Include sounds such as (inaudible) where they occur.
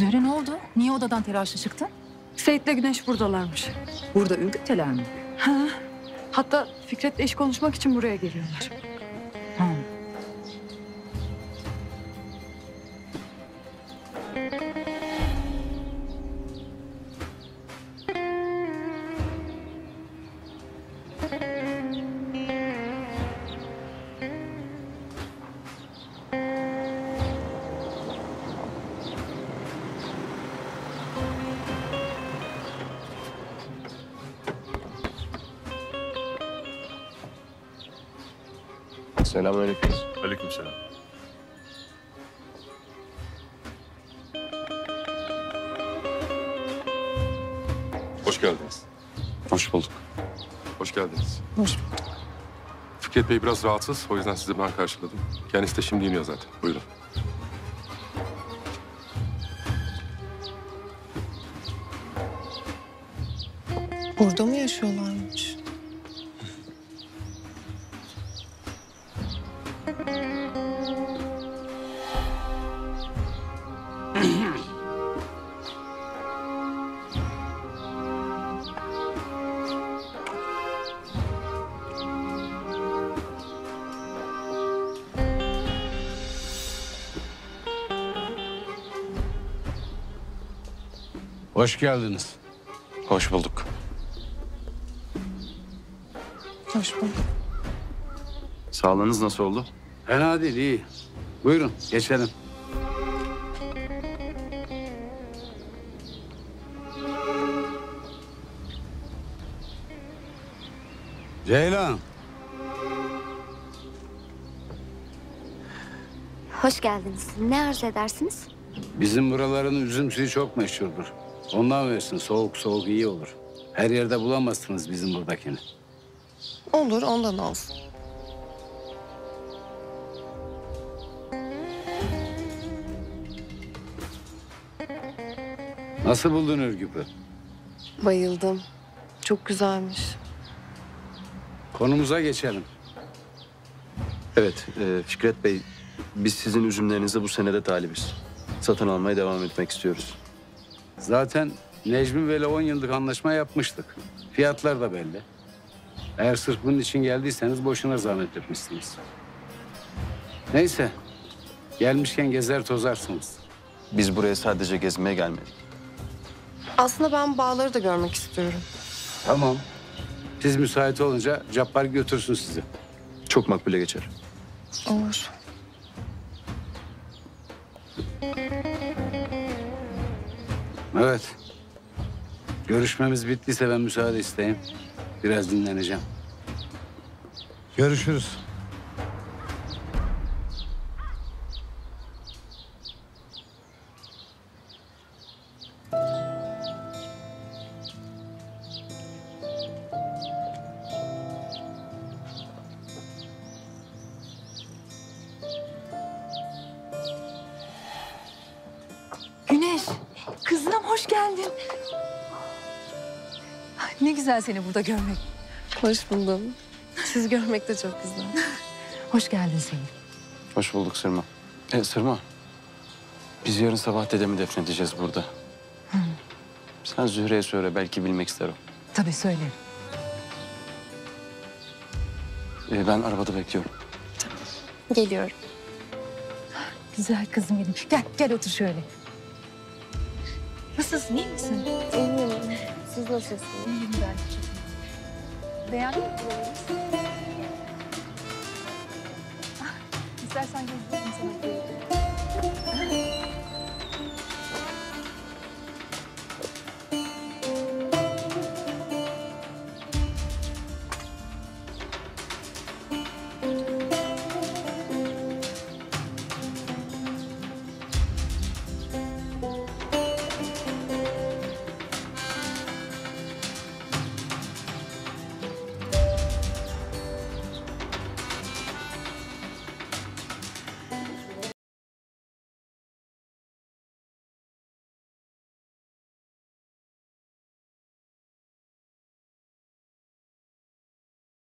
Zühre ne oldu? Niye odadan telaşla çıktın? Seyit'le Güneş buradalarmış. Burada ürgüteler mi? Ha. Hatta Fikret'le iş konuşmak için buraya geliyorlar. Selamünaleyküm. Aleykümselam. Hoş geldiniz. Hoş bulduk. Hoş geldiniz. Hoş Fikret Bey biraz rahatsız. O yüzden sizi ben karşıladım. Kendisi de şimdi iniyor zaten. Buyurun. Burada mı yaşıyorlarmış? Hoş geldiniz. Hoş bulduk. Hoş bulduk. Sağlığınız nasıl oldu? Fena değil, iyi. Buyurun, geçelim. Ceylan, Hoş geldiniz. Ne arzu edersiniz? bizim buraların üzüm suyu çok meşhurdur. Ondan versin, soğuk soğuk iyi olur. Her yerde bulamazsınız bizim buradakini. Olur ondan olsun. Nasıl buldun Ürgüp'ü? Bayıldım. Çok güzelmiş. Konumuza geçelim. Evet e, Fikret Bey. Biz sizin üzümlerinize bu senede talibiz. Satın almaya devam etmek istiyoruz. Zaten Necmi Bey'le 10 yıllık anlaşma yapmıştık. Fiyatlar da belli. Eğer sırf bunun için geldiyseniz boşuna zahmet etmişsiniz. Neyse. Gelmişken gezer tozarsınız. Biz buraya sadece gezmeye gelmedik. Aslında ben bağları da görmek istiyorum. Tamam. Siz müsait olunca Cappar götürsün sizi. Çok makbule geçer. Olur. Evet. Görüşmemiz bittiyse ben müsaade isteyeyim. Biraz dinleneceğim. Görüşürüz. Hoş geldin. Ay, Ne güzel seni burada görmek. Hoş buldum. Sizi görmek de çok güzel. (laughs) Hoş geldin Selim. Hoş bulduk Sırma. E, Sırma. Biz yarın sabah dedemi defnedeceğiz burada. Sen Zühre'ye söyle belki bilmek ister o. Tabii söyle. E, ben arabada bekliyorum. Geliyorum. Güzel kızım benim. Gel, gel otur şöyle. Nasılsın, iyi misin? İyiyim. Siz nasılsınız? İyiyim ben de çok iyiyim. Beğendin mi? Ah, istersen gezdirelim sana.